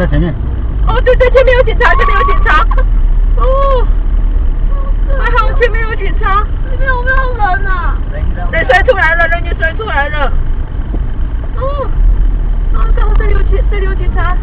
在前面。哦对对前面有警察前面有警察。哦还好前面有警察。前面有没有人呐人摔出来了人就摔出来了。哦哦看我这里有警这里有警察。